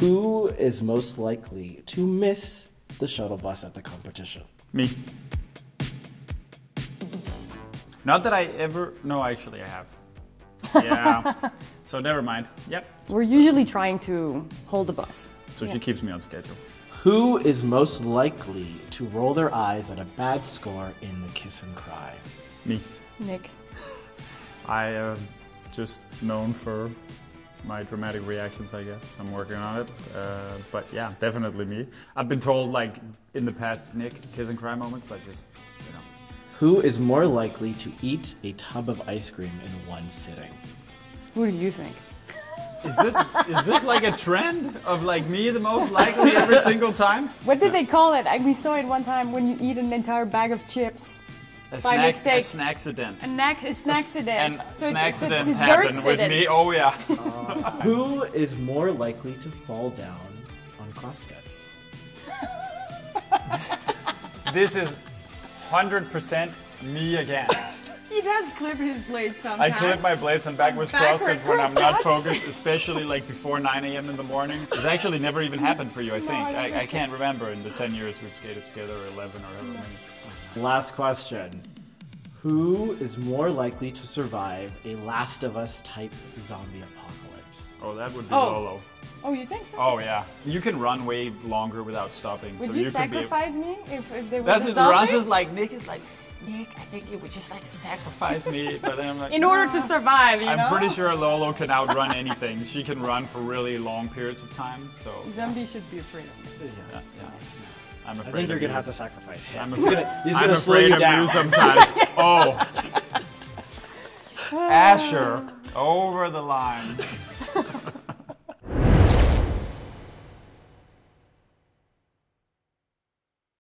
Who is most likely to miss the shuttle bus at the competition? Me. Not that I ever. No, actually, I have. Yeah. so never mind. Yep. We're usually trying to hold the bus. So she keeps me on schedule. Who is most likely to roll their eyes at a bad score in the kiss and cry? Me. Nik. I am just known for my dramatic reactions, I guess. I'm working on it. Uh, but yeah, definitely me. I've been told, like, in the past, Nik, kiss and cry moments, like, just, you know. Who is more likely to eat a tub of ice cream in one sitting? Who do you think? Is this is this like a trend of like me the most likely every single time? What did they call it? I, we saw it one time when you eat an entire bag of chips. A By snack, mistake. a snack accident. A snack, a snack accident. And So snackcidents happen with me. Oh yeah. Uh, Who is more likely to fall down on crosscuts? this is 100% me again. He does clip his blades sometimes. I clip my blades on backwards Backward crosscuts when I'm not focused, especially like before 9 a.m. in the morning. It's actually never even happened for you, I think. I, I can't remember in the 10 years we've skated together, or 11 or however many. Last question. Who is more likely to survive a Last of Us type zombie apocalypse? Oh, that would be Oh. Lolo. Oh, you think so? Oh yeah, you can run way longer without stopping. Would so you, you could be. sacrifice me if, if there was That's a it. zombie? Russ is like Nik is like Nik. I think you would just like sacrifice me, but then I'm like. In order to survive, you I'm know? pretty sure Lolo can outrun anything. She can run for really long periods of time. So Zombie should be afraid of me. yeah, yeah. I'm afraid. I afraid think you're gonna you. have to sacrifice him. I'm he's afraid, gonna, he's I'm slow afraid you of down. you sometimes. oh, Asher, over the line.